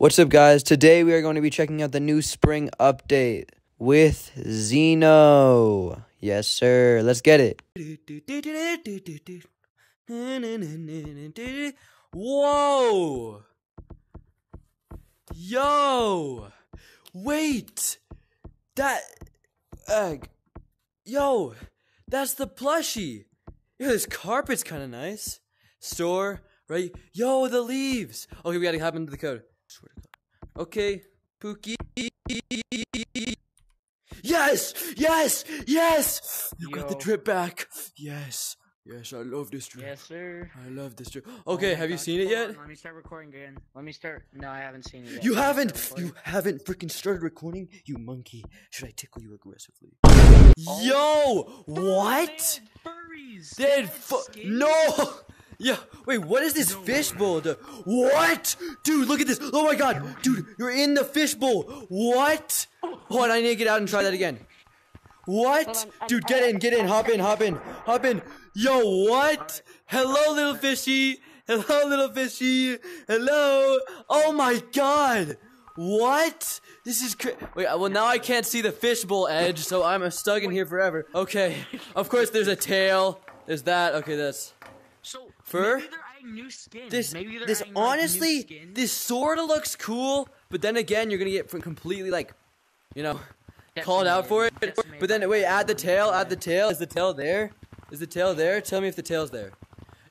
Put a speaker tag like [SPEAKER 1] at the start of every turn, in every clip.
[SPEAKER 1] What's up, guys? Today we are going to be checking out the new spring update with Xeno. Yes, sir. Let's get it. Whoa! Yo! Wait! That. Uh, yo! That's the plushie! Yo, this carpet's kind of nice. Store, right? Yo, the leaves! Okay, we gotta hop into the code. Okay, Pookie. Yes! Yes! Yes! You got the drip back. Yes. Yes, I love this drip.
[SPEAKER 2] Yes, sir.
[SPEAKER 1] I love this drip.
[SPEAKER 2] Oh
[SPEAKER 1] Okay,
[SPEAKER 2] my
[SPEAKER 1] have you
[SPEAKER 2] gosh,
[SPEAKER 1] seen it yet?
[SPEAKER 2] on, Let me start recording again. Let me start. No, I haven't seen it yet.
[SPEAKER 1] You
[SPEAKER 2] Let
[SPEAKER 1] haven't.
[SPEAKER 2] recording.
[SPEAKER 1] You haven't freaking started recording, you monkey. Should I tickle you aggressively?
[SPEAKER 2] Oh.
[SPEAKER 1] Yo, what?
[SPEAKER 2] They had furries.
[SPEAKER 1] They had fu- no. Yeah. Wait. What is this fishbowl? What? Dude, look at this. Oh my god, dude, you're in the fishbowl. What? Hold on, I need to get out and try that again. What? Dude, get in, get in, hop in, hop in, hop in. Yo, what? Hello, little fishy. Hello, little fishy. Hello. Oh my god. What? This is cra- wait. uh, Well, now I can't see the fishbowl edge, so I'm stuck in here forever. Okay. Of course, there's a tail. There's that. Okay, that's
[SPEAKER 2] So
[SPEAKER 1] Fur?
[SPEAKER 2] Maybe new skin.
[SPEAKER 1] this.
[SPEAKER 2] Maybe
[SPEAKER 1] This
[SPEAKER 2] adding, new
[SPEAKER 1] honestly,
[SPEAKER 2] skin.
[SPEAKER 1] this sort of looks cool, but then again, you're gonna get from completely like, you know, called out for it.
[SPEAKER 2] Decimated.
[SPEAKER 1] But then wait, add the tail. Add the tail. Is the tail there? Is the tail there? Tell me if the tail's there.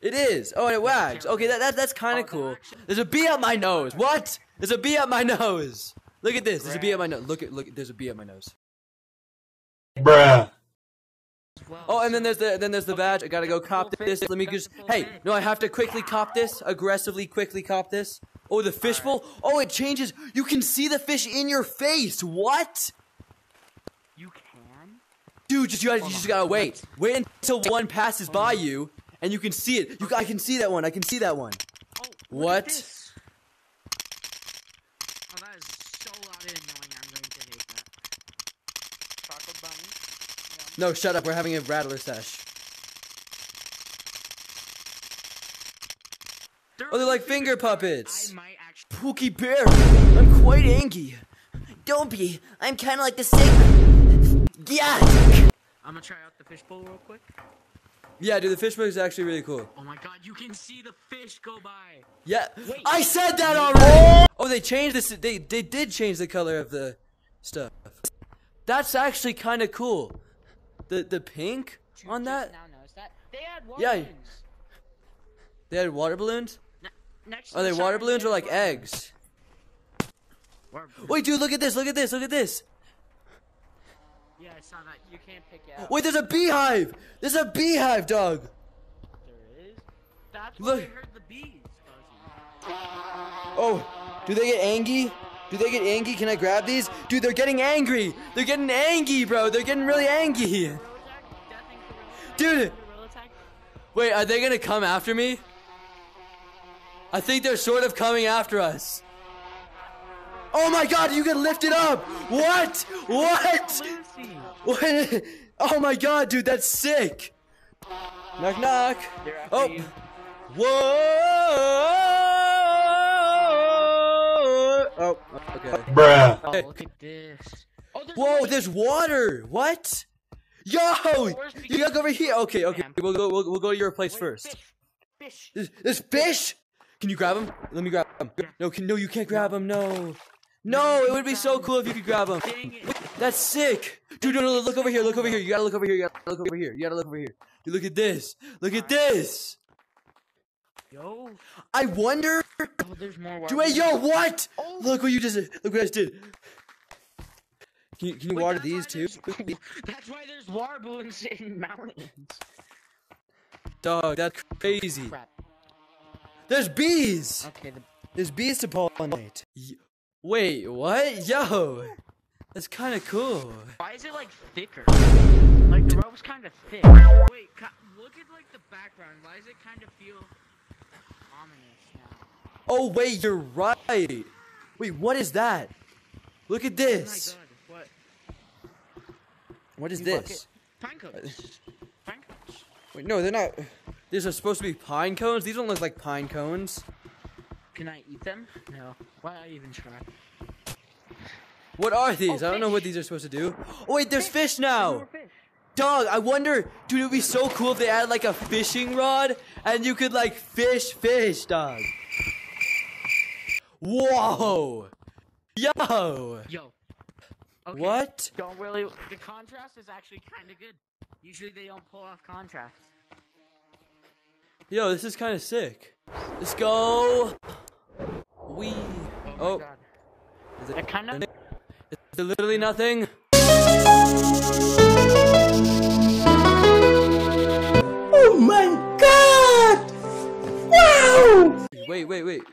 [SPEAKER 1] It is. Oh, and it wags. Okay, that, that that's kind of cool. There's a bee up my nose. What? There's a bee up my nose. Look at this. There's a bee up my nose. Look at look. There's a bee up my nose.
[SPEAKER 3] Bruh.
[SPEAKER 2] Well,
[SPEAKER 1] Oh, and then there's the then there's the badge. I gotta go cop this. Let me just. Hey, no, I have to quickly cop this. Aggressively, quickly cop this. Oh, the fishbowl. Oh, it changes. You can see the fish in your face. What?
[SPEAKER 2] you can.
[SPEAKER 1] Dude, just you, gotta, you just gotta wait. Wait until one passes by you, and you can see it. You, I can see that one. I can see that one.
[SPEAKER 2] Oh,
[SPEAKER 1] What?
[SPEAKER 2] this. Oh, that is so loud and annoying. I'm going to hate that. Chocolate bunny.
[SPEAKER 1] No, shut up. We're having a rattler sesh. Oh, they're like finger puppets.
[SPEAKER 2] I.
[SPEAKER 1] Pookie Bear, I'm quite angry. Don't be. I'm kind of like the same. Yeah.
[SPEAKER 2] I'm gonna try out the fishbowl real quick.
[SPEAKER 1] Yeah, dude, the fishbowl is actually really cool.
[SPEAKER 2] Oh my god, you can see the fish go by.
[SPEAKER 1] Yeah,
[SPEAKER 2] Wait.
[SPEAKER 1] I said that already. Oh, they changed this. They they did change the color of the stuff. That's actually kind of cool. The the pink
[SPEAKER 2] You
[SPEAKER 1] on that.
[SPEAKER 2] That they had water
[SPEAKER 1] Yeah.
[SPEAKER 2] balloons.
[SPEAKER 1] They had water balloons.
[SPEAKER 2] Ne- next
[SPEAKER 1] Are they water balloons or like
[SPEAKER 2] water
[SPEAKER 1] eggs? Wait, dude, look at this. Look at this. Look at this.
[SPEAKER 2] Uh, yeah, I saw that. You can't pick it out.
[SPEAKER 1] Wait, there's a beehive. There's a beehive, dog.
[SPEAKER 2] There is. That's
[SPEAKER 1] Look.
[SPEAKER 2] why I heard the bees.
[SPEAKER 1] Oh, do they get angry? Do they get angry? Can I grab these? Dude, they're getting angry. They're getting angry, bro. They're getting really angry.
[SPEAKER 2] Gorilla tag? That thing gorilla
[SPEAKER 1] Dude. Wait, are they gonna come after me? I think they're sort of coming after us. Oh my god, you can lift it up! What? What? What? Oh my god, dude, that's sick! Knock knock! Oh! Whoa! Oh, okay.
[SPEAKER 3] Bruh.
[SPEAKER 2] Oh, look at this. Oh, there's
[SPEAKER 1] Whoa,
[SPEAKER 2] more.
[SPEAKER 1] there's water! What? Yo!
[SPEAKER 2] Where's the-
[SPEAKER 1] You gotta go over here! Okay, okay,
[SPEAKER 2] Ma'am.
[SPEAKER 1] we'll go, we'll, we'll go to your place
[SPEAKER 2] Wait,
[SPEAKER 1] first.
[SPEAKER 2] Fish. Fish.
[SPEAKER 1] There's, there's fish. Can you grab him? Let me grab him. No, can, no, you can't grab him. No, no, it would be so cool if you could grab him. That's sick, dude. No, no, look over here. Look over here. You gotta look over here. You gotta look over here. You gotta look over here. Dude, look at this. Look at this.
[SPEAKER 2] Yo.
[SPEAKER 1] I wonder.
[SPEAKER 2] Oh, there's more water.
[SPEAKER 1] Do wait, yo, what?
[SPEAKER 2] Oh.
[SPEAKER 1] Look what you just. Look what I just did. Can you, can you
[SPEAKER 2] Wait,
[SPEAKER 1] water these too?
[SPEAKER 2] That's why there's water balloons in mountains.
[SPEAKER 1] Dog, that's crazy.
[SPEAKER 2] Crap.
[SPEAKER 1] There's bees.
[SPEAKER 2] Okay, the
[SPEAKER 1] There's bees to pollinate. Y- Wait, what? Yo, that's kind of cool.
[SPEAKER 2] Why is it like thicker? Like the rope's kind of thick. Wait, look at like the background. Why does it kind of feel ominous now?
[SPEAKER 1] Oh wait, you're right. Wait, what is that? Look at
[SPEAKER 2] Oh
[SPEAKER 1] this.
[SPEAKER 2] my god, what?
[SPEAKER 1] What is
[SPEAKER 2] You
[SPEAKER 1] this?
[SPEAKER 2] Pine cones. Uh, pine cones.
[SPEAKER 1] Wait, no, they're not. These are supposed to be pine cones. These don't look like pine cones.
[SPEAKER 2] Can I eat them? No. Why I even try?
[SPEAKER 1] What are these?
[SPEAKER 2] Oh,
[SPEAKER 1] I don't know what these are supposed to do. Oh wait, there's fish now.
[SPEAKER 2] Fish.
[SPEAKER 1] Dog, I wonder, dude, it'd be so cool if they had like a fishing rod and you could like fish fish, dog. Whoa. Yo.
[SPEAKER 2] Yo. Okay.
[SPEAKER 1] What?
[SPEAKER 2] Don't really. The contrast is actually kind of good. Usually they don't pull off contrast.
[SPEAKER 1] Yo, this is kind of sick. Let's go. We.
[SPEAKER 2] Oh,
[SPEAKER 1] Oh,
[SPEAKER 2] god.
[SPEAKER 1] is it,
[SPEAKER 2] That kind of.
[SPEAKER 1] is it literally nothing?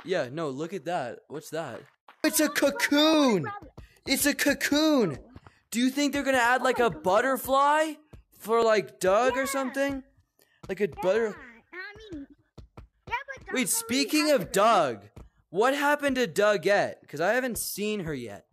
[SPEAKER 1] Yeah, no, look at that. What's that? It's a cocoon! It's a cocoon! Do you think they're gonna add like a butterfly for like Doug yeah. or something? Like a
[SPEAKER 4] yeah. butter.
[SPEAKER 1] Wait, speaking of Doug, what happened to Doug yet? Because I haven't seen her yet.